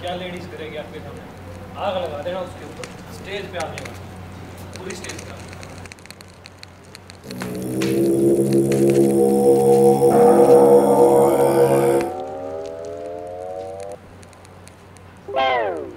क्या लेडीज़ करेगी आपके सामने आग लगा देना उसके ऊपर स्टेज पे आने का पूरी स्टेज पे Wow.